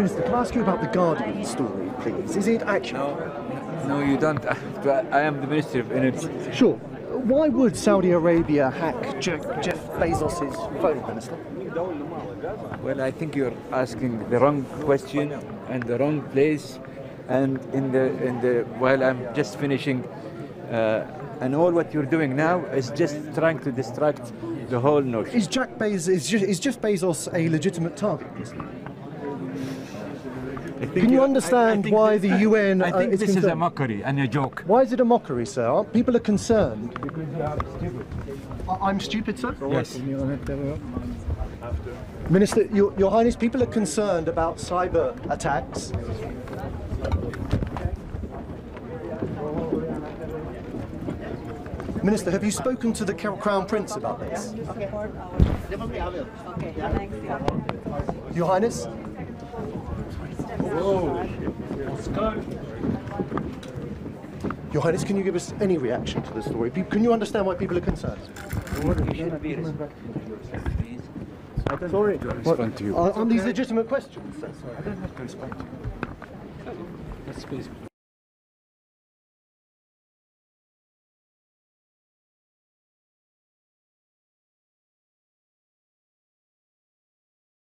Minister, can I ask you about the Guardian story, please? Is it accurate? No, no, you don't. But I am the Minister of Energy. Sure. Why would Saudi Arabia hack Jeff, Jeff Bezos' phone, Minister? Well, I think you're asking the wrong question and the wrong place, and in the in the while I'm just finishing, uh, and all what you're doing now is just trying to distract the whole notion. Is Jack Bezos is, is Jeff Bezos a legitimate target? Minister? I think Can you I- I understand why this- the UN I uh, think is this is a mockery and a joke. Why is it a mockery, sir? Aren't- People are concerned. Because you are stupid. I- I'm stupid, sir. Yes. Minister, Your, Your Highness, people are concerned about cyber attacks. Minister, have you spoken to the Crown Prince about this? Okay. Your Highness? Your Highness, can you give us any reaction to the story? Can you understand why people are concerned? Sorry. respond to you. On these legitimate questions. I don't have to respond to you. Let's please